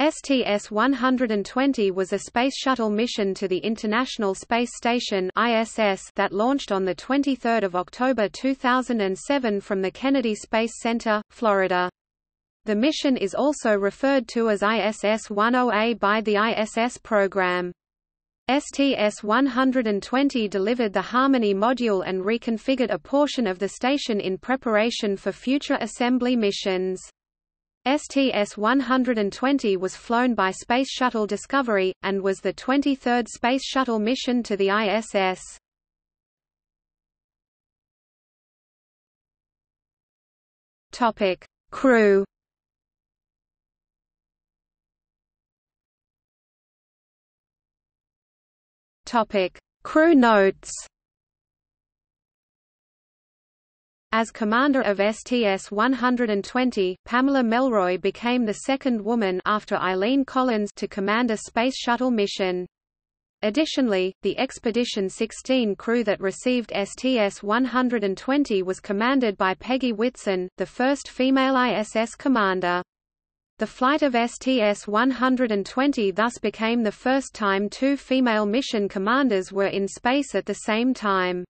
STS-120 was a Space Shuttle mission to the International Space Station ISS that launched on 23 October 2007 from the Kennedy Space Center, Florida. The mission is also referred to as ISS-10A by the ISS program. STS-120 delivered the Harmony module and reconfigured a portion of the station in preparation for future assembly missions. STS-120 was flown by Space Shuttle Discovery, and was the 23rd Space Shuttle mission to the ISS. Topic. Crew Topic. Crew notes As commander of STS-120, Pamela Melroy became the second woman after Eileen Collins to command a Space Shuttle mission. Additionally, the Expedition 16 crew that received STS-120 was commanded by Peggy Whitson, the first female ISS commander. The flight of STS-120 thus became the first time two female mission commanders were in space at the same time.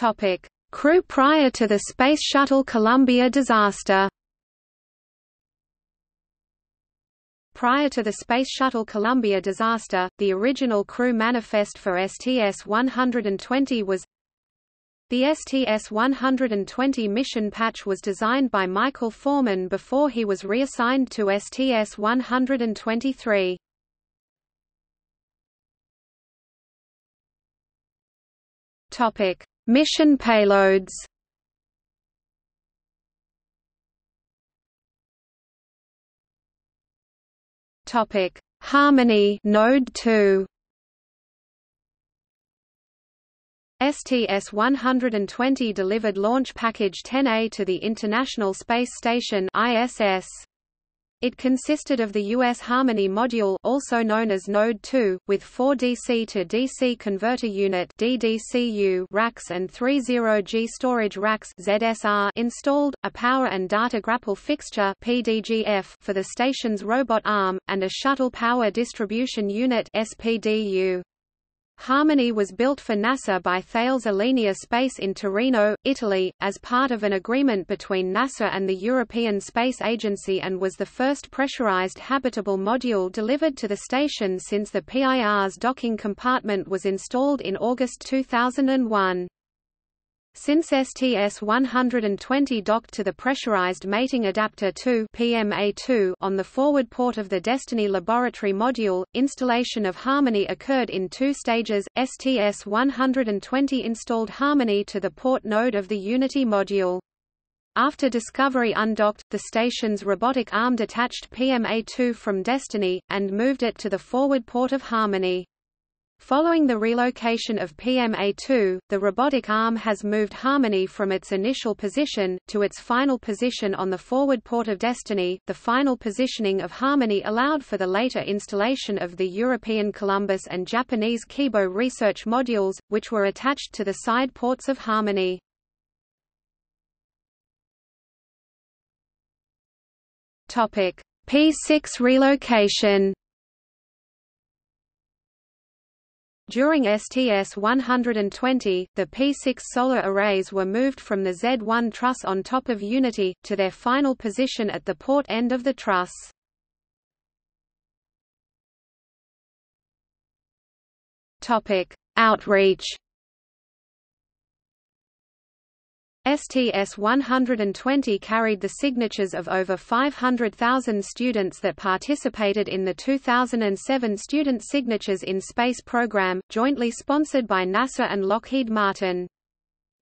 Topic: Crew prior to the Space Shuttle Columbia disaster. Prior to the Space Shuttle Columbia disaster, the original crew manifest for STS-120 was The STS-120 mission patch was designed by Michael Foreman before he was reassigned to STS-123. Topic: Mission payloads Topic: Harmony Node 2. STS-120 delivered Launch Package 10A to the International Space Station ISS. It consisted of the U.S. Harmony module also known as Node 2, with four DC to DC converter unit DDCU racks and three zero-G storage racks ZSR installed, a power and data grapple fixture PDGF for the station's robot arm, and a shuttle power distribution unit SPDU. Harmony was built for NASA by Thales Alenia Space in Torino, Italy, as part of an agreement between NASA and the European Space Agency and was the first pressurized habitable module delivered to the station since the Pirs docking compartment was installed in August 2001. Since STS-120 docked to the Pressurized Mating Adapter 2 PMA-2 on the forward port of the Destiny Laboratory module, installation of Harmony occurred in two stages. STS-120 installed Harmony to the port node of the Unity module. After Discovery undocked, the station's robotic arm detached PMA-2 from Destiny, and moved it to the forward port of Harmony. Following the relocation of PMA-2, the robotic arm has moved Harmony from its initial position, to its final position on the forward port of Destiny. The final positioning of Harmony allowed for the later installation of the European Columbus and Japanese Kibo research modules, which were attached to the side ports of Harmony. P6 relocation During STS-120, the P6 solar arrays were moved from the Z1 truss on top of Unity, to their final position at the port end of the truss. Outreach STS-120 carried the signatures of over 500,000 students that participated in the 2007 Student Signatures in Space program, jointly sponsored by NASA and Lockheed Martin.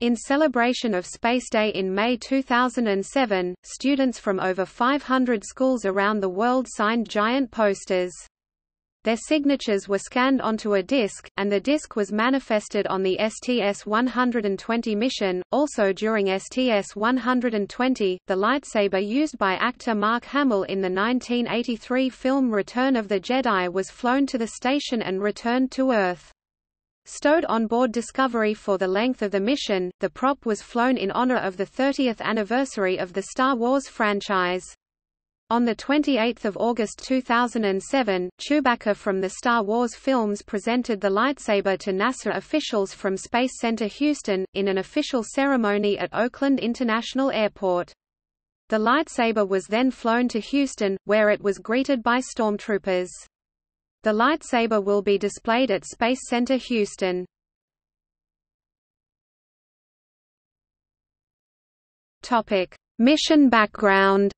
In celebration of Space Day in May 2007, students from over 500 schools around the world signed giant posters. Their signatures were scanned onto a disk, and the disk was manifested on the STS-120 mission. Also during STS-120, the lightsaber used by actor Mark Hamill in the 1983 film Return of the Jedi was flown to the station and returned to Earth. Stowed on board Discovery for the length of the mission, the prop was flown in honor of the 30th anniversary of the Star Wars franchise. On 28 August 2007, Chewbacca from the Star Wars films presented the lightsaber to NASA officials from Space Center Houston, in an official ceremony at Oakland International Airport. The lightsaber was then flown to Houston, where it was greeted by stormtroopers. The lightsaber will be displayed at Space Center Houston. Mission background.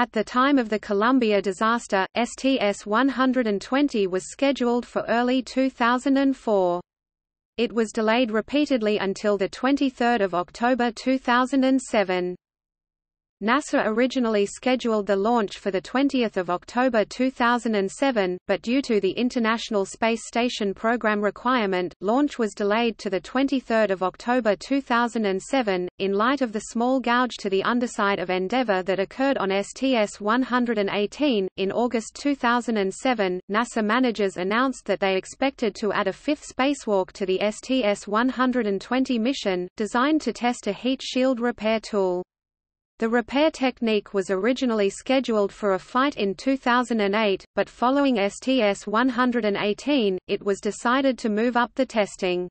At the time of the Columbia disaster, STS-120 was scheduled for early 2004. It was delayed repeatedly until 23 October 2007. NASA originally scheduled the launch for 20 October 2007, but due to the International Space Station program requirement, launch was delayed to 23 October 2007. In light of the small gouge to the underside of Endeavour that occurred on STS-118, in August 2007, NASA managers announced that they expected to add a fifth spacewalk to the STS-120 mission, designed to test a heat shield repair tool. The repair technique was originally scheduled for a flight in 2008, but following STS-118, it was decided to move up the testing.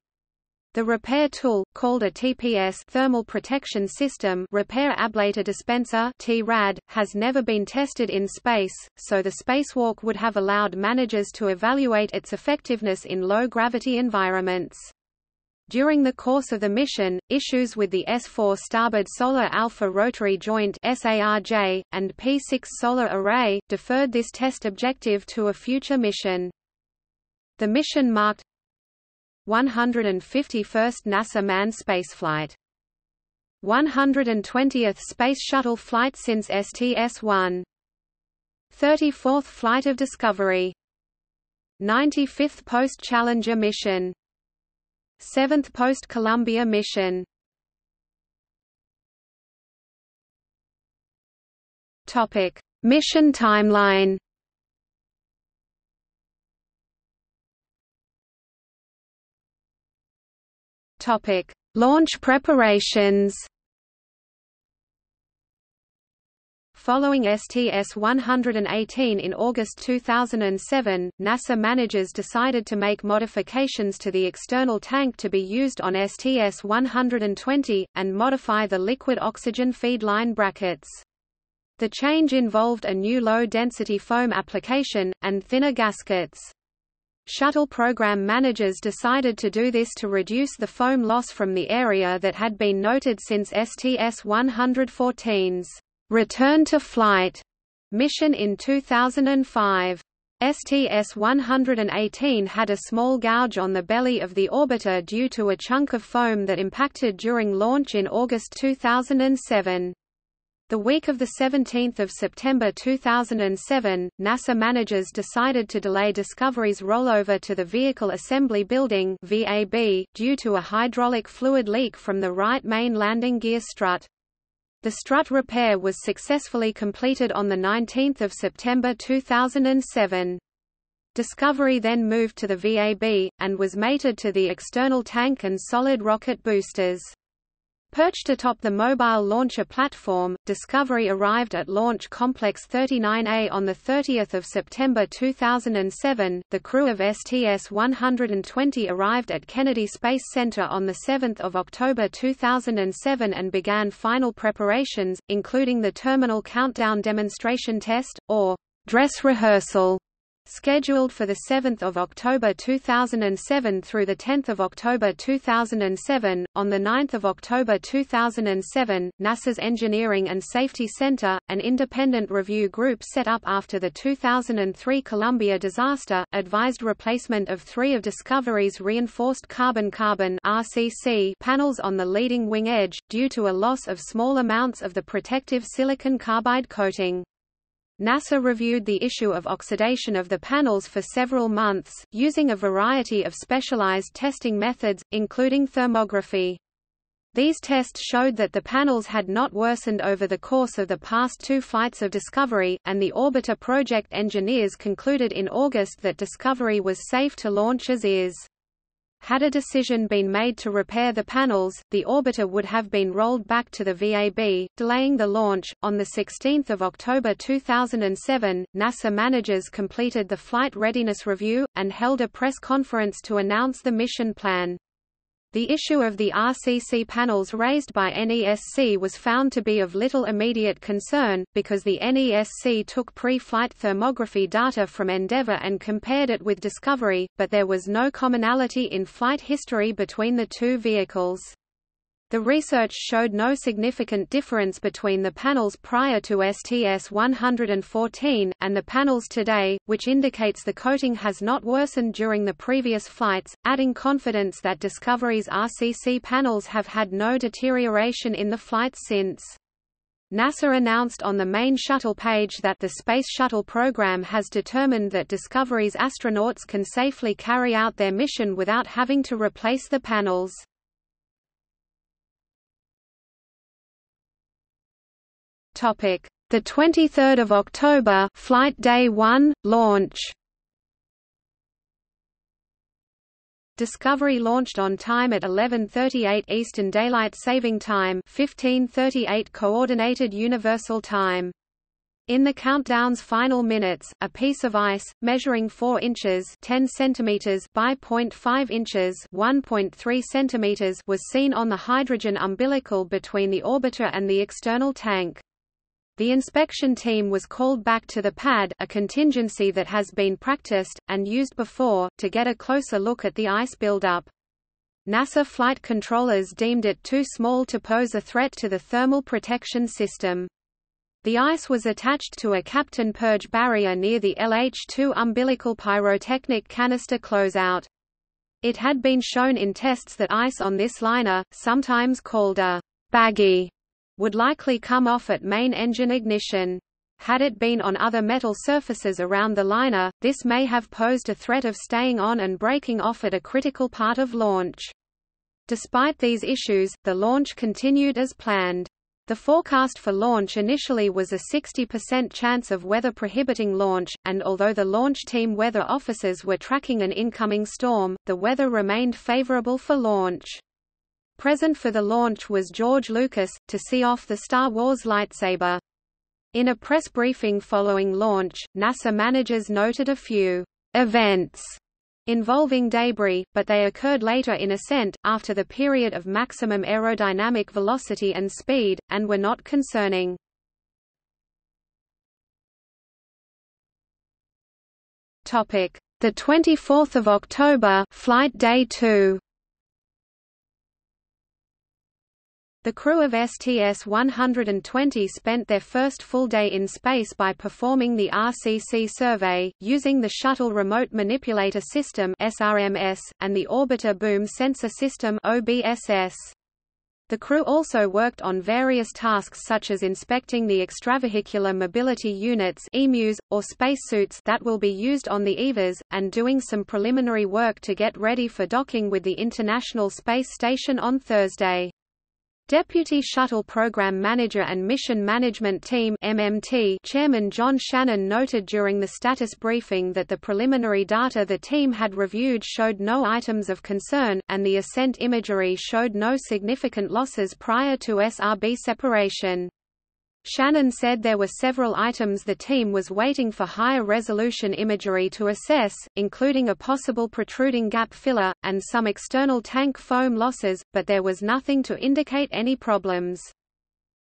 The repair tool, called a TPS thermal protection system repair ablator dispenser TRAD, has never been tested in space, so the spacewalk would have allowed managers to evaluate its effectiveness in low-gravity environments. During the course of the mission, issues with the S4 starboard Solar Alpha Rotary Joint SARJ, and P6 Solar Array, deferred this test objective to a future mission. The mission marked 151st NASA manned spaceflight. 120th Space Shuttle flight since STS-1. 34th flight of Discovery. 95th post-Challenger mission 7th Post-Columbia mission Topic: Mission timeline. Topic: Launch preparations. Following STS-118 in August 2007, NASA managers decided to make modifications to the external tank to be used on STS-120, and modify the liquid oxygen feed line brackets. The change involved a new low-density foam application, and thinner gaskets. Shuttle program managers decided to do this to reduce the foam loss from the area that had been noted since STS-114's Return to Flight mission in 2005. STS-118 had a small gouge on the belly of the orbiter due to a chunk of foam that impacted during launch in August 2007. The week of 17 September 2007, NASA managers decided to delay Discovery's rollover to the Vehicle Assembly Building due to a hydraulic fluid leak from the right main landing gear strut. The strut repair was successfully completed on 19 September 2007. Discovery then moved to the VAB, and was mated to the external tank and solid rocket boosters. Perched atop the mobile launcher platform, Discovery arrived at Launch Complex 39A on 30 September 2007. The crew of STS-120 arrived at Kennedy Space Center on 7 October 2007 and began final preparations, including the Terminal Countdown Demonstration Test, or dress rehearsal, Scheduled for 7 October 2007 through 10 October 2007, on 9 October 2007, NASA's Engineering and Safety Center, an independent review group set up after the 2003 Columbia disaster, advised replacement of three of Discovery's reinforced carbon-carbon RCC panels on the leading wing edge, due to a loss of small amounts of the protective silicon carbide coating. NASA reviewed the issue of oxidation of the panels for several months, using a variety of specialized testing methods, including thermography. These tests showed that the panels had not worsened over the course of the past two flights of Discovery, and the Orbiter project engineers concluded in August that Discovery was safe to launch as is. Had a decision been made to repair the panels, the orbiter would have been rolled back to the VAB, delaying the launch. On 16 October 2007, NASA managers completed the Flight Readiness Review, and held a press conference to announce the mission plan. The issue of the RCC panels raised by NESC was found to be of little immediate concern, because the NESC took pre-flight thermography data from Endeavour and compared it with Discovery, but there was no commonality in flight history between the two vehicles. The research showed no significant difference between the panels prior to STS-114, and the panels today, which indicates the coating has not worsened during the previous flights, adding confidence that Discovery's RCC panels have had no deterioration in the flights since. NASA announced on the main shuttle page that the Space Shuttle program has determined that Discovery's astronauts can safely carry out their mission without having to replace the panels. Topic: The 23rd of October, flight day 1, launch. Discovery launched on time at 11:38 Eastern Daylight Saving Time, 15:38 Coordinated Universal Time. In the countdown's final minutes, a piece of ice, measuring 4 inches 10 centimeters by 0.5 inches 1.3 centimeters was seen on the hydrogen umbilical between the orbiter and the external tank. The inspection team was called back to the pad a contingency that has been practiced, and used before, to get a closer look at the ice buildup. NASA flight controllers deemed it too small to pose a threat to the thermal protection system. The ice was attached to a Kapton purge barrier near the LH-2 umbilical pyrotechnic canister closeout. It had been shown in tests that ice on this liner, sometimes called a baggie, would likely come off at main engine ignition. Had it been on other metal surfaces around the liner, this may have posed a threat of staying on and breaking off at a critical part of launch. Despite these issues, the launch continued as planned. The forecast for launch initially was a 60% chance of weather-prohibiting launch, and although the launch team weather officers were tracking an incoming storm, the weather remained favorable for launch. Present for the launch was George Lucas, to see off the Star Wars lightsaber. In a press briefing following launch, NASA managers noted a few events involving debris, but they occurred later in ascent, after the period of maximum aerodynamic velocity and speed, and were not concerning. The 24th of October, flight day 2. The crew of STS-120 spent their first full day in space by performing the RCC survey, using the Shuttle Remote Manipulator System SRMS, and the Orbiter Boom Sensor System OBSS. The crew also worked on various tasks such as inspecting the extravehicular mobility units EMUs, or spacesuits that will be used on the EVAs, and doing some preliminary work to get ready for docking with the International Space Station on Thursday. Deputy Shuttle Program Manager and Mission Management Team MMT Chairman John Shannon noted during the status briefing that the preliminary data the team had reviewed showed no items of concern, and the ascent imagery showed no significant losses prior to SRB separation. Shannon said there were several items the team was waiting for higher resolution imagery to assess, including a possible protruding gap filler, and some external tank foam losses, but there was nothing to indicate any problems.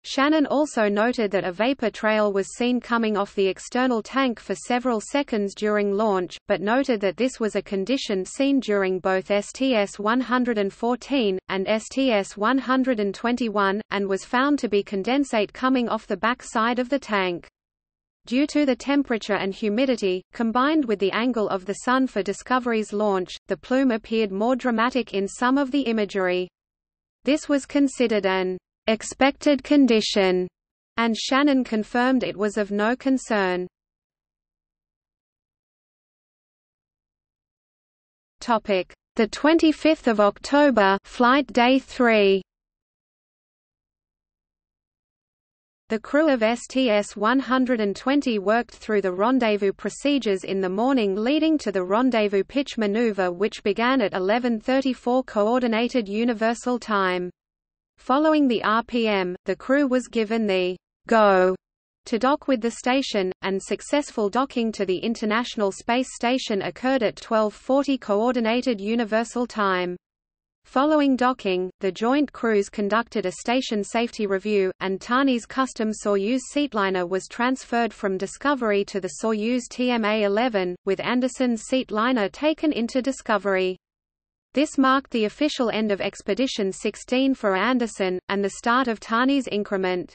Shannon also noted that a vapor trail was seen coming off the external tank for several seconds during launch, but noted that this was a condition seen during both STS-114, and STS-121, and was found to be condensate coming off the back side of the tank. Due to the temperature and humidity, combined with the angle of the Sun for Discovery's launch, the plume appeared more dramatic in some of the imagery. This was considered an expected condition, and Shannon confirmed it was of no concern. Topic: The 25th of October, flight day 3. The crew of STS-120 worked through the rendezvous procedures in the morning leading to the rendezvous pitch maneuver which began at 11.34 Coordinated Universal Time. Following the RPM, the crew was given the «go» to dock with the station, and successful docking to the International Space Station occurred at 12.40 Coordinated Universal Time. Following docking, the joint crews conducted a station safety review, and Tani's custom Soyuz seatliner was transferred from Discovery to the Soyuz TMA-11, with Anderson's seatliner taken into Discovery. This marked the official end of Expedition 16 for Anderson, and the start of Tani's increment.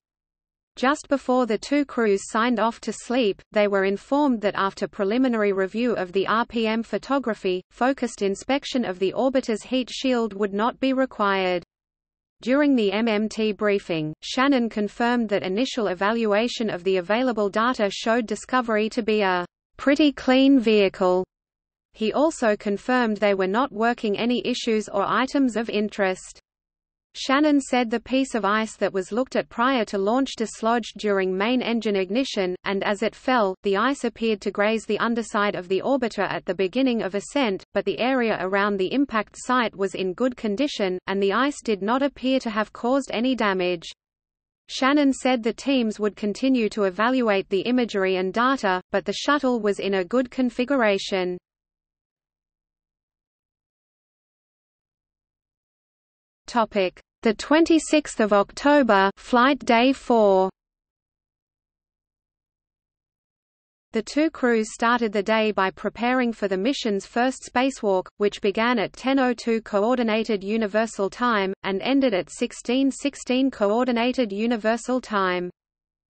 Just before the two crews signed off to sleep, they were informed that after preliminary review of the RPM photography, focused inspection of the orbiter's heat shield would not be required. During the MMT briefing, Shannon confirmed that initial evaluation of the available data showed Discovery to be a pretty clean vehicle. He also confirmed they were not working any issues or items of interest. Shannon said the piece of ice that was looked at prior to launch dislodged during main engine ignition, and as it fell, the ice appeared to graze the underside of the orbiter at the beginning of ascent, but the area around the impact site was in good condition, and the ice did not appear to have caused any damage. Shannon said the teams would continue to evaluate the imagery and data, but the shuttle was in a good configuration. Topic: The 26th of October, flight day 4. The two crews started the day by preparing for the mission's first spacewalk, which began at 10:02 coordinated universal time and ended at 16:16 coordinated universal time.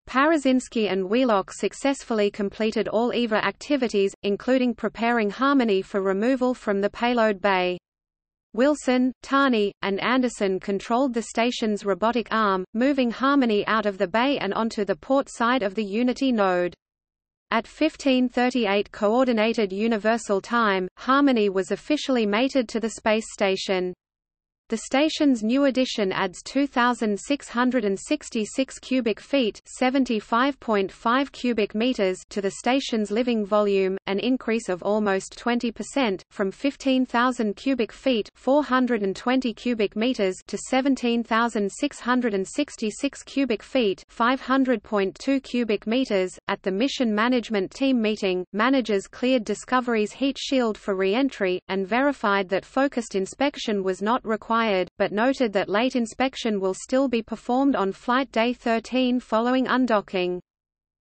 Parazynski and Wheelock successfully completed all EVA activities, including preparing Harmony for removal from the payload bay. Wilson, Tani, and Anderson controlled the station's robotic arm, moving Harmony out of the bay and onto the port side of the Unity node. At 1538 Coordinated Universal Time, Harmony was officially mated to the space station. The station's new addition adds 2,666 cubic feet (75.5 cubic meters) to the station's living volume, an increase of almost 20% from 15,000 cubic feet (420 cubic meters) to 17,666 cubic feet (500.2 cubic meters). At the mission management team meeting, managers cleared Discovery's heat shield for re-entry and verified that focused inspection was not required required, but noted that late inspection will still be performed on flight day 13 following undocking.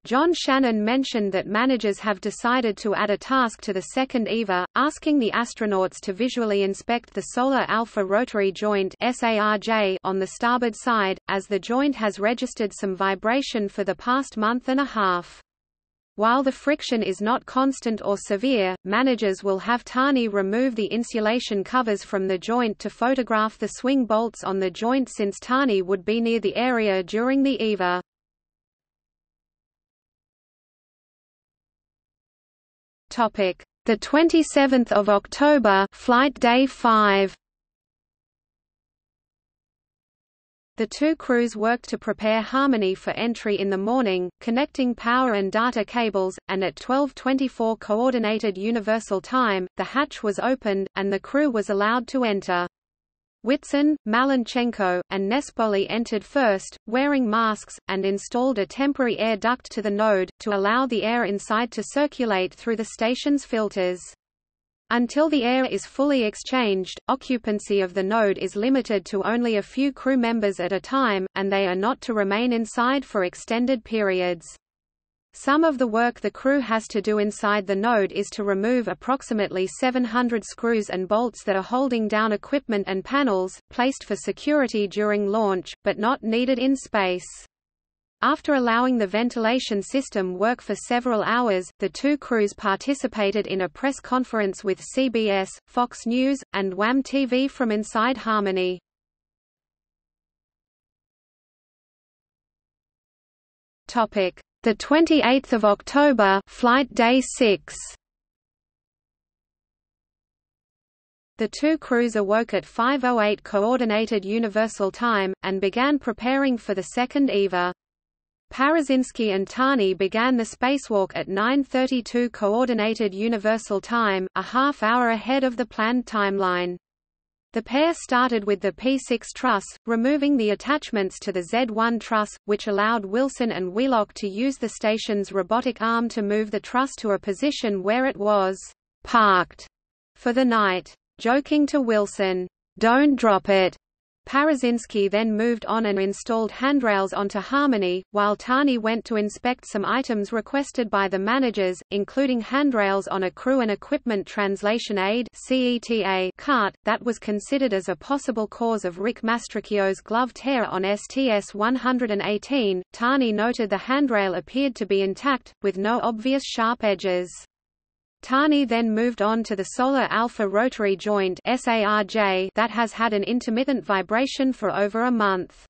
John Shannon mentioned that managers have decided to add a task to the second EVA, asking the astronauts to visually inspect the Solar Alpha Rotary Joint on the starboard side, as the joint has registered some vibration for the past month and a half. While the friction is not constant or severe, managers will have Tani remove the insulation covers from the joint to photograph the swing bolts on the joint since Tani would be near the area during the EVA. The 27th of October, flight day 5. The two crews worked to prepare Harmony for entry in the morning, connecting power and data cables, and at 12.24 Coordinated Universal Time, the hatch was opened, and the crew was allowed to enter. Whitson, Malenchenko, and Nespoli entered first, wearing masks, and installed a temporary air duct to the node, to allow the air inside to circulate through the station's filters. Until the air is fully exchanged, occupancy of the node is limited to only a few crew members at a time, and they are not to remain inside for extended periods. Some of the work the crew has to do inside the node is to remove approximately 700 screws and bolts that are holding down equipment and panels, placed for security during launch, but not needed in space. After allowing the ventilation system work for several hours, the two crews participated in a press conference with CBS, Fox News, and Wham TV from inside Harmony. Topic: The 28th of October, flight day 6. The two crews awoke at 5:08 coordinated universal time and began preparing for the second EVA. Parazynski and Tani began the spacewalk at 9.32 Coordinated Universal Time, a half hour ahead of the planned timeline. The pair started with the P6 truss, removing the attachments to the Z1 truss, which allowed Wilson and Wheelock to use the station's robotic arm to move the truss to a position where it was parked for the night. Joking to Wilson, "'Don't drop it'", Parazynski then moved on and installed handrails onto Harmony, while Tani went to inspect some items requested by the managers, including handrails on a crew and equipment translation aid cart, that was considered as a possible cause of Rick Mastracchio's glove tear on STS-118. Tani noted the handrail appeared to be intact, with no obvious sharp edges. Tani then moved on to the Solar Alpha rotary joint that has had an intermittent vibration for over a month.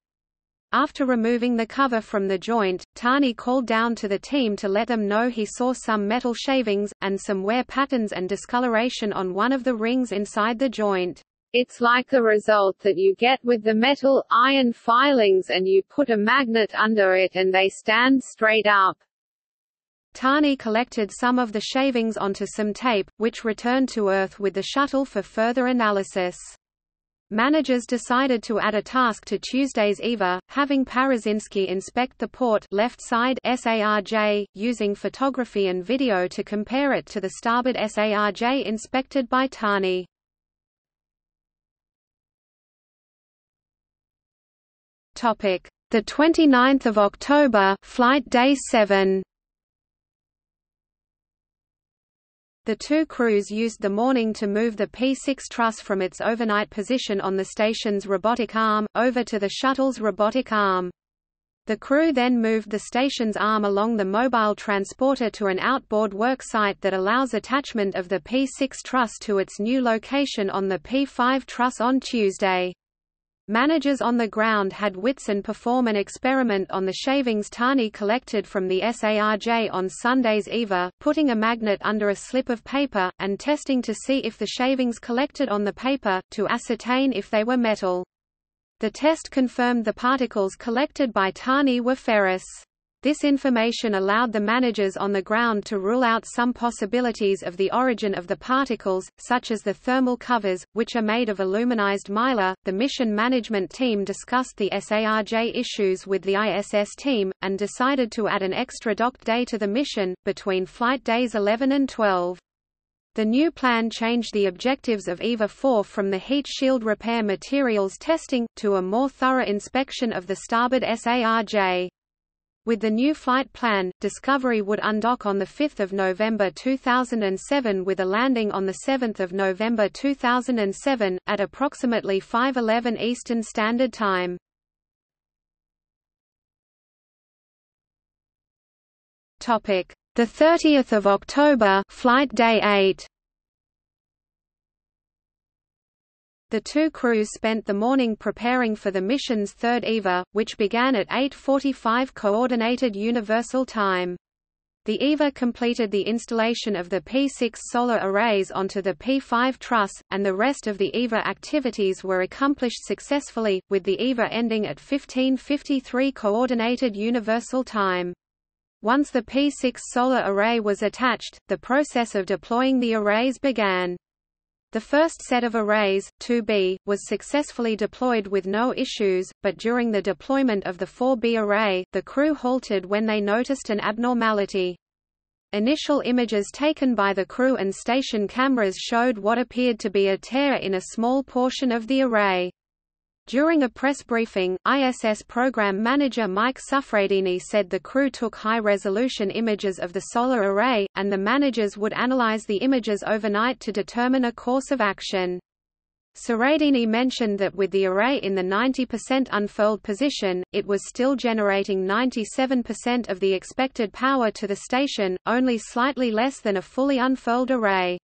After removing the cover from the joint, Tani called down to the team to let them know he saw some metal shavings, and some wear patterns and discoloration on one of the rings inside the joint. It's like the result that you get with the metal, iron filings and you put a magnet under it and they stand straight up. Tani collected some of the shavings onto some tape, which returned to Earth with the shuttle for further analysis. Managers decided to add a task to Tuesday's EVA, having Parazynski inspect the port left side SARJ, using photography and video to compare it to the starboard SARJ inspected by Tani. The 29th of October, flight day 7. The two crews used the morning to move the P-6 truss from its overnight position on the station's robotic arm, over to the shuttle's robotic arm. The crew then moved the station's arm along the mobile transporter to an outboard work site that allows attachment of the P-6 truss to its new location on the P-5 truss on Tuesday. Managers on the ground had Whitson perform an experiment on the shavings Tani collected from the SARJ on Sunday's EVA, putting a magnet under a slip of paper, and testing to see if the shavings collected on the paper, to ascertain if they were metal. The test confirmed the particles collected by Tani were ferrous. This information allowed the managers on the ground to rule out some possibilities of the origin of the particles, such as the thermal covers, which are made of aluminized mylar. The mission management team discussed the SARJ issues with the ISS team, and decided to add an extra docked day to the mission, between flight days 11 and 12. The new plan changed the objectives of EVA 4 from the heat shield repair materials testing, to a more thorough inspection of the starboard SARJ. With the new flight plan, Discovery would undock on 5 November 2007 with a landing on 7 November 2007, at approximately 5.11 Eastern Standard Time. The 30th of October, Flight Day 8 The two crews spent the morning preparing for the mission's third EVA, which began at 8.45 Coordinated Universal Time. The EVA completed the installation of the P6 solar arrays onto the P5 truss, and the rest of the EVA activities were accomplished successfully, with the EVA ending at 15.53 Coordinated Universal Time. Once the P6 solar array was attached, the process of deploying the arrays began. The first set of arrays, 2B, was successfully deployed with no issues, but during the deployment of the 4B array, the crew halted when they noticed an abnormality. Initial images taken by the crew and station cameras showed what appeared to be a tear in a small portion of the array. During a press briefing, ISS program manager Mike Suffredini said the crew took high-resolution images of the solar array, and the managers would analyze the images overnight to determine a course of action. Suffredini mentioned that with the array in the 90% unfurled position, it was still generating 97% of the expected power to the station, only slightly less than a fully unfurled array.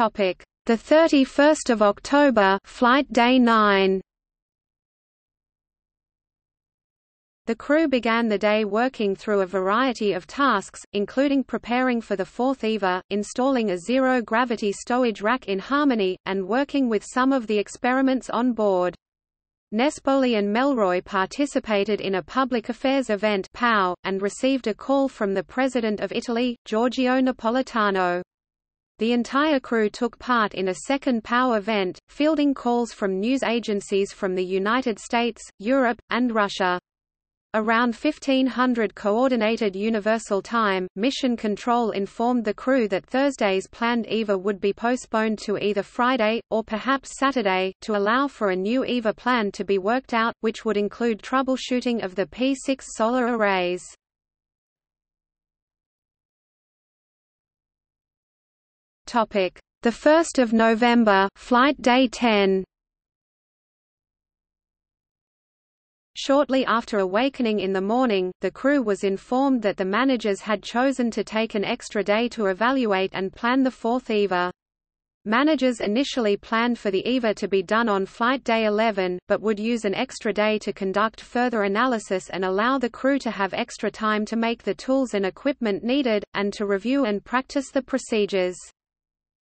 Topic: The 31st of October, flight day 9. The crew began the day working through a variety of tasks, including preparing for the fourth EVA, installing a zero-gravity stowage rack in Harmony, and working with some of the experiments on board. Nespoli and Melroy participated in a public affairs event POW, and received a call from the President of Italy, Giorgio Napolitano. The entire crew took part in a second POW event, fielding calls from news agencies from the United States, Europe, and Russia. Around 1500 Coordinated Universal Time, Mission Control informed the crew that Thursday's planned EVA would be postponed to either Friday, or perhaps Saturday, to allow for a new EVA plan to be worked out, which would include troubleshooting of the P6 solar arrays. The 1st of November, Flight Day 10 Shortly after awakening in the morning, the crew was informed that the managers had chosen to take an extra day to evaluate and plan the fourth EVA. Managers initially planned for the EVA to be done on flight day 11, but would use an extra day to conduct further analysis and allow the crew to have extra time to make the tools and equipment needed, and to review and practice the procedures.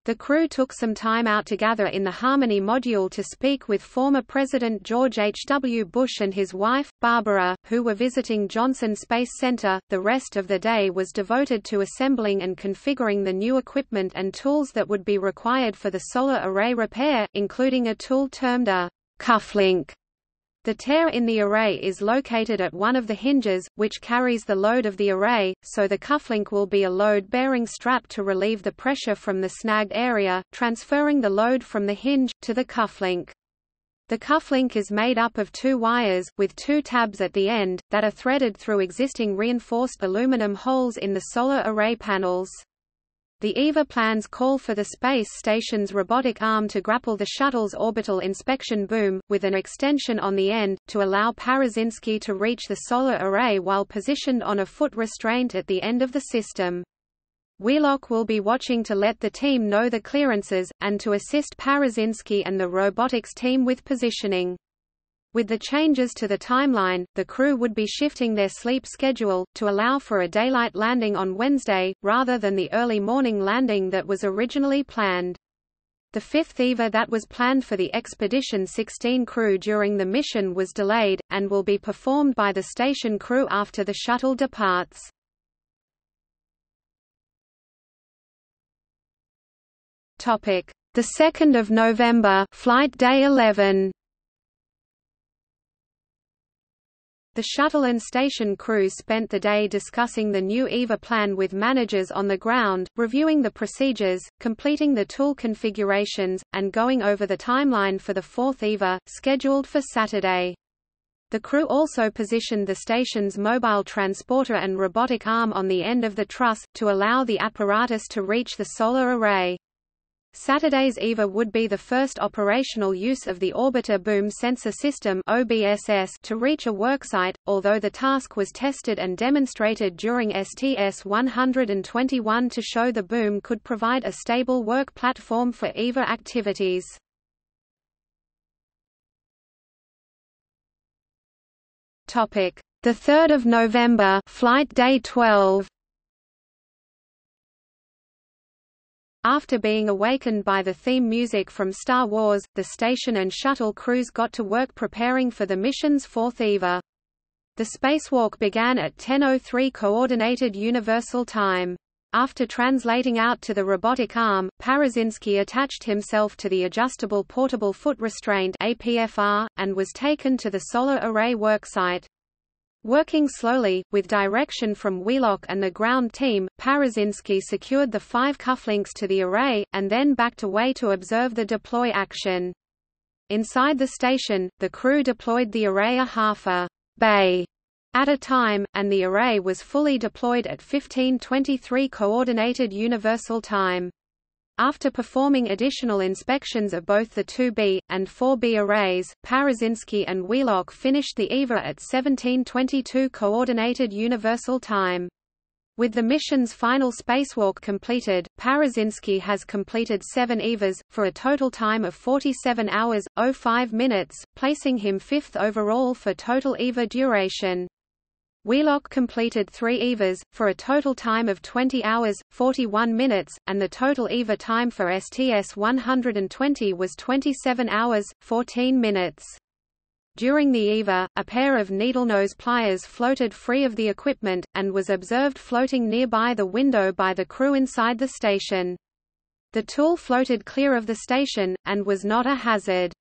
The crew took some time out to gather in the Harmony module to speak with former President George H. W. Bush and his wife, Barbara, who were visiting Johnson Space Center. The rest of the day was devoted to assembling and configuring the new equipment and tools that would be required for the solar array repair, including a tool termed a cufflink the tear in the array is located at one of the hinges, which carries the load of the array, so the cufflink will be a load-bearing strap to relieve the pressure from the snagged area, transferring the load from the hinge, to the cufflink. The cufflink is made up of two wires, with two tabs at the end, that are threaded through existing reinforced aluminum holes in the solar array panels. The EVA plans call for the space station's robotic arm to grapple the shuttle's orbital inspection boom, with an extension on the end, to allow Parazynski to reach the solar array while positioned on a foot restraint at the end of the system. Wheelock will be watching to let the team know the clearances, and to assist Parazynski and the robotics team with positioning. With the changes to the timeline, the crew would be shifting their sleep schedule, to allow for a daylight landing on Wednesday, rather than the early morning landing that was originally planned. The fifth EVA that was planned for the Expedition 16 crew during the mission was delayed, and will be performed by the station crew after the shuttle departs. The 2nd of November Flight Day 11 The shuttle and station crews spent the day discussing the new EVA plan with managers on the ground, reviewing the procedures, completing the tool configurations, and going over the timeline for the fourth EVA, scheduled for Saturday. The crew also positioned the station's mobile transporter and robotic arm on the end of the truss, to allow the apparatus to reach the solar array. Saturday's EVA would be the first operational use of the Orbiter Boom Sensor System to reach a worksite, although the task was tested and demonstrated during STS-121 to show the boom could provide a stable work platform for EVA activities. The 3rd of November Flight Day 12 After being awakened by the theme music from Star Wars, the station and shuttle crews got to work preparing for the mission's fourth EVA. The spacewalk began at 10.03 Coordinated Universal Time. After translating out to the robotic arm, Parazynski attached himself to the Adjustable Portable Foot Restraint APFR, and was taken to the solar array worksite. Working slowly, with direction from Wheelock and the ground team, Parazynski secured the five cufflinks to the array, and then backed away to observe the deploy action. Inside the station, the crew deployed the array a half a bay at a time, and the array was fully deployed at 1523 Coordinated Universal Time. After performing additional inspections of both the 2B, and 4B arrays, Parazynski and Wheelock finished the EVA at 1722 Coordinated Universal Time. With the mission's final spacewalk completed, Parazynski has completed seven EVAs, for a total time of 47 hours, 05 minutes, placing him fifth overall for total EVA duration. Wheelock completed three EVAs, for a total time of 20 hours, 41 minutes, and the total EVA time for STS-120 was 27 hours, 14 minutes. During the EVA, a pair of needlenose pliers floated free of the equipment, and was observed floating nearby the window by the crew inside the station. The tool floated clear of the station, and was not a hazard.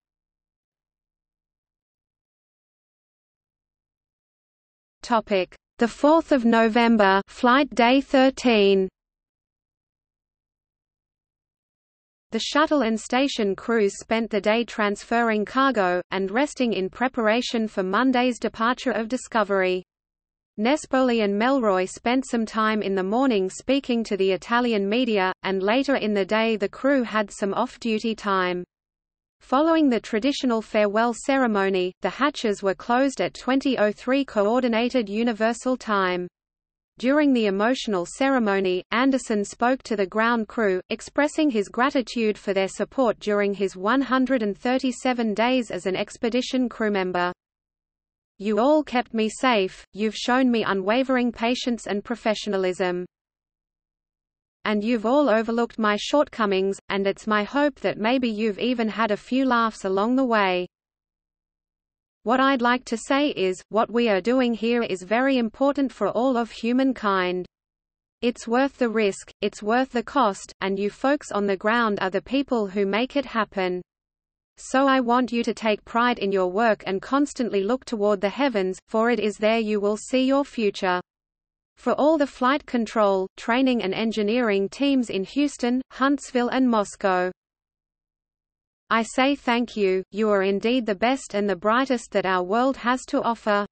Topic: The 4th of November, flight day 13. The shuttle and station crews spent the day transferring cargo, and resting in preparation for Monday's departure of Discovery. Nespoli and Melroy spent some time in the morning speaking to the Italian media, and later in the day the crew had some off-duty time. Following the traditional farewell ceremony, the hatches were closed at 2003 Coordinated Universal Time. During the emotional ceremony, Anderson spoke to the ground crew, expressing his gratitude for their support during his 137 days as an expedition crewmember. You all kept me safe, you've shown me unwavering patience and professionalism. And you've all overlooked my shortcomings, and it's my hope that maybe you've even had a few laughs along the way. What I'd like to say is, what we are doing here is very important for all of humankind. It's worth the risk, it's worth the cost, and you folks on the ground are the people who make it happen. So I want you to take pride in your work and constantly look toward the heavens, for it is there you will see your future. For all the flight control, training and engineering teams in Houston, Huntsville and Moscow. I say thank you, you are indeed the best and the brightest that our world has to offer.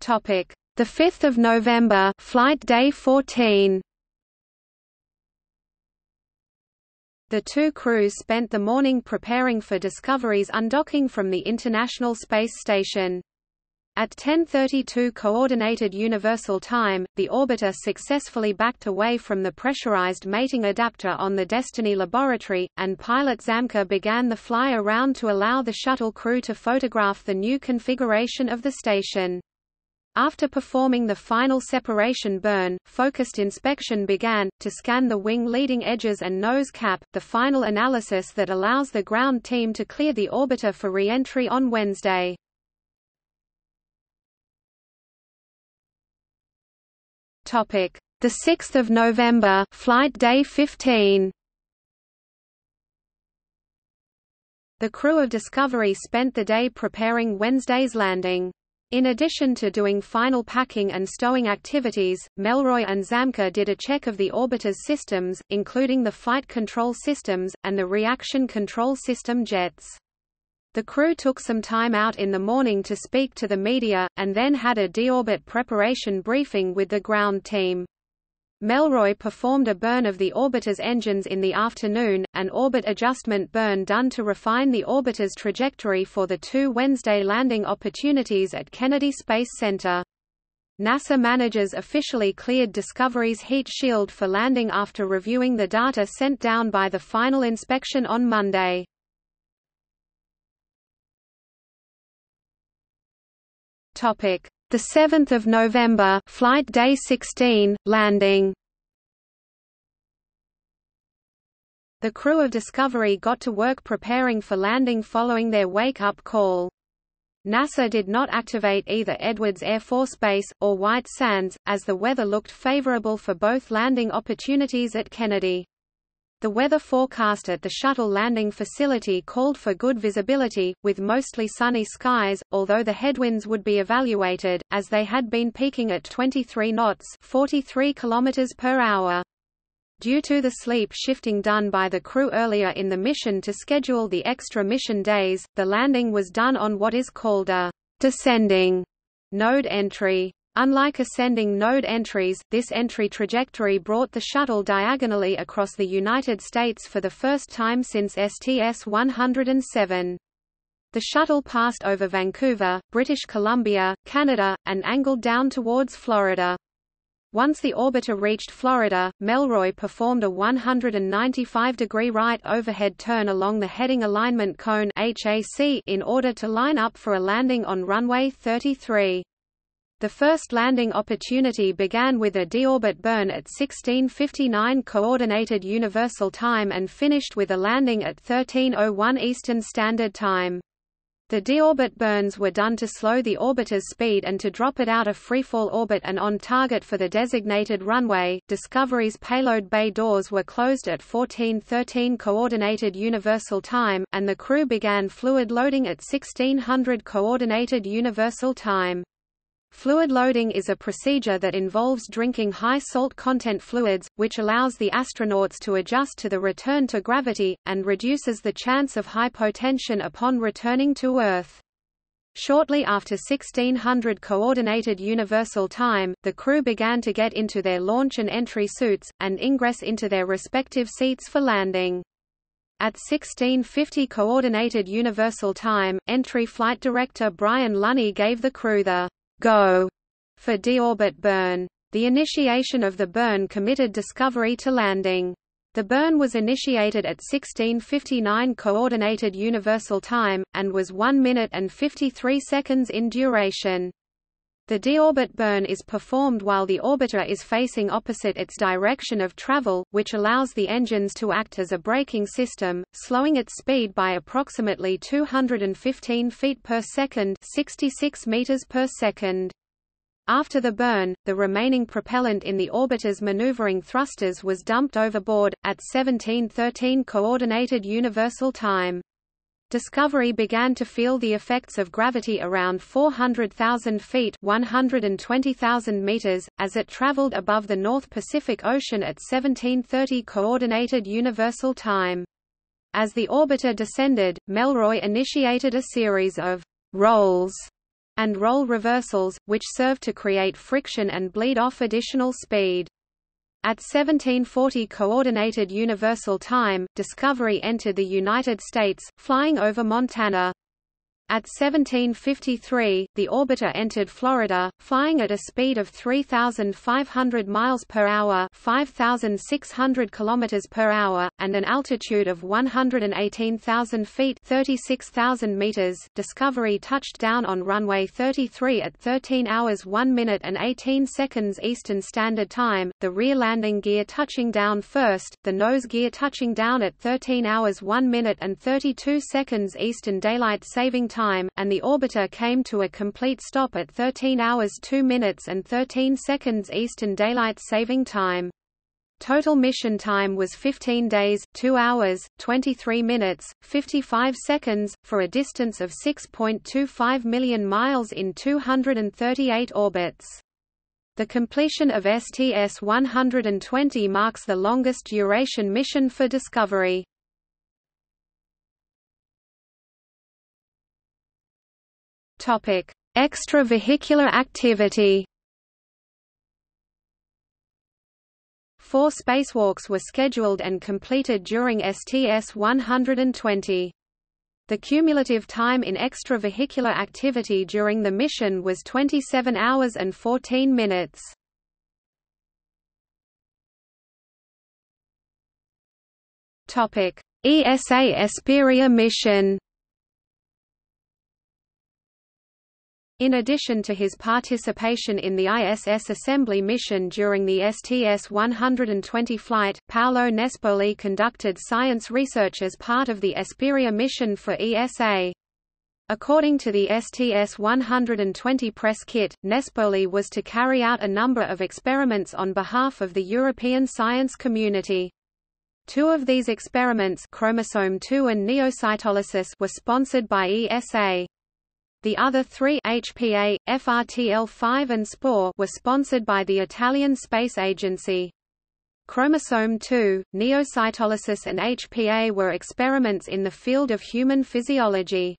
Topic: The 5th of November, flight day 14. The two crews spent the morning preparing for Discovery's undocking from the International Space Station. At 10:32 coordinated universal time, the orbiter successfully backed away from the pressurized mating adapter on the Destiny laboratory, and pilot Zamka began the fly around to allow the shuttle crew to photograph the new configuration of the station. After performing the final separation burn, focused inspection began, to scan the wing leading edges and nose cap, the final analysis that allows the ground team to clear the orbiter for re-entry on Wednesday. Topic: The 6th of November, flight day 15. The crew of Discovery spent the day preparing Wednesday's landing. In addition to doing final packing and stowing activities, Melroy and Zamka did a check of the orbiter's systems, including the flight control systems, and the reaction control system jets. The crew took some time out in the morning to speak to the media, and then had a deorbit preparation briefing with the ground team. Melroy performed a burn of the orbiter's engines in the afternoon, an orbit adjustment burn done to refine the orbiter's trajectory for the two Wednesday landing opportunities at Kennedy Space Center. NASA managers officially cleared Discovery's heat shield for landing after reviewing the data sent down by the final inspection on Monday. The 7th of November, flight day 16, landing. The crew of Discovery got to work preparing for landing following their wake-up call. NASA did not activate either Edwards Air Force Base, or White Sands, as the weather looked favorable for both landing opportunities at Kennedy. The weather forecast at the shuttle landing facility called for good visibility, with mostly sunny skies, although the headwinds would be evaluated, as they had been peaking at 23 knots 43 km per hour. Due to the sleep shifting done by the crew earlier in the mission to schedule the extra mission days, the landing was done on what is called a descending node entry. Unlike ascending node entries, this entry trajectory brought the shuttle diagonally across the United States for the first time since STS-107. The shuttle passed over Vancouver, British Columbia, Canada, and angled down towards Florida. Once the orbiter reached Florida, Melroy performed a 195-degree right overhead turn along the heading alignment cone in order to line up for a landing on runway 33. The first landing opportunity began with a deorbit burn at 1659 Coordinated Universal Time and finished with a landing at 1301 Eastern Standard Time. The deorbit burns were done to slow the orbiter's speed and to drop it out of freefall orbit and on target for the designated runway. Discovery's payload bay doors were closed at 1413 Coordinated Universal Time, and the crew began fluid loading at 1600 Coordinated Universal Time. Fluid loading is a procedure that involves drinking high salt content fluids, which allows the astronauts to adjust to the return to gravity, and reduces the chance of hypotension upon returning to Earth. Shortly after 1600 Coordinated Universal Time, the crew began to get into their launch and entry suits, and ingress into their respective seats for landing. At 1650 Coordinated Universal Time, entry flight director Bryan Lunney gave the crew the go for deorbit burn. The initiation of the burn committed Discovery to landing. The burn was initiated at 1659 Coordinated Universal Time, and was 1 minute and 53 seconds in duration. The deorbit burn is performed while the orbiter is facing opposite its direction of travel, which allows the engines to act as a braking system, slowing its speed by approximately 215 feet per second 66 meters per second. After the burn, the remaining propellant in the orbiter's maneuvering thrusters was dumped overboard, at 1713 Coordinated Universal Time. Discovery began to feel the effects of gravity around 400,000 feet 120,000 meters, as it traveled above the North Pacific Ocean at 1730 Coordinated Universal Time. As the orbiter descended, Melroy initiated a series of rolls and roll reversals, which served to create friction and bleed off additional speed. At 1740 Coordinated Universal Time, Discovery entered the United States, flying over Montana. At 1753, the orbiter entered Florida, flying at a speed of 3,500 miles per hour (5,600 kilometers per hour) and an altitude of 118,000 feet (36,000 meters). Discovery touched down on runway 33 at 13 hours 1 minute and 18 seconds Eastern Standard Time, the rear landing gear touching down first, the nose gear touching down at 13 hours 1 minute and 32 seconds Eastern Daylight Saving Time and the orbiter came to a complete stop at 13 hours 2 minutes and 13 seconds Eastern Daylight Saving Time. Total mission time was 15 days, 2 hours, 23 minutes, 55 seconds, for a distance of 6.25 million miles in 238 orbits. The completion of STS-120 marks the longest duration mission for Discovery. Topic: Extravehicular activity. Four spacewalks were scheduled and completed during STS-120. The cumulative time in extravehicular activity during the mission was 27 hours and 14 minutes. ESA Esperia mission. In addition to his participation in the ISS assembly mission during the STS-120 flight, Paolo Nespoli conducted science research as part of the Esperia mission for ESA. According to the STS-120 press kit, Nespoli was to carry out a number of experiments on behalf of the European science community. Two of these experiments chromosome 2 and neocytolysis were sponsored by ESA. The other three HPA, FRTL5 and SPORE were sponsored by the Italian Space Agency. Chromosome 2, neocytolysis and HPA were experiments in the field of human physiology.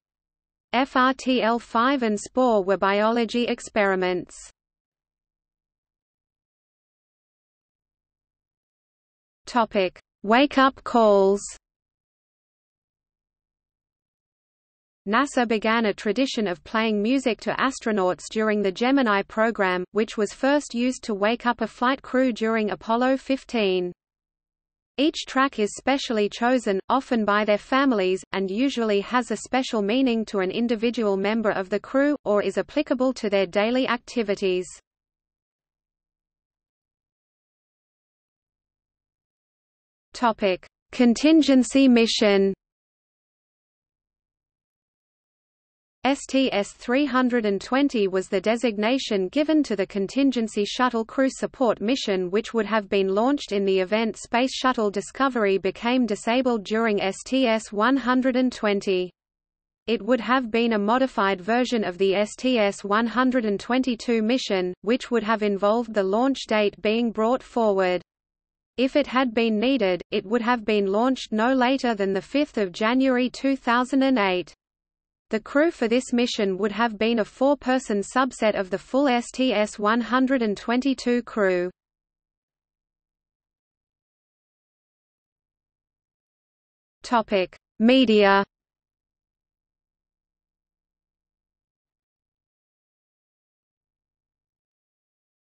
FRTL5 and SPORE were biology experiments. Wake-up calls. NASA began a tradition of playing music to astronauts during the Gemini program, which was first used to wake up a flight crew during Apollo 15. Each track is specially chosen, often by their families, and usually has a special meaning to an individual member of the crew, or is applicable to their daily activities. Contingency mission STS-320 was the designation given to the Contingency Shuttle Crew Support Mission which would have been launched in the event Space Shuttle Discovery became disabled during STS-120. It would have been a modified version of the STS-122 mission, which would have involved the launch date being brought forward. If it had been needed, it would have been launched no later than 5 January 2008. The crew for this mission would have been a four-person subset of the full STS-122 crew. Topic: Media.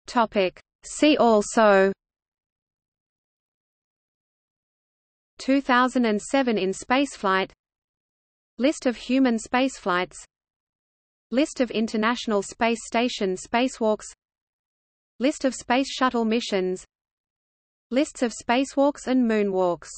Topic: See also 2007 in spaceflight List of human spaceflights. List of International Space Station spacewalks. List of Space Shuttle missions. Lists of spacewalks and moonwalks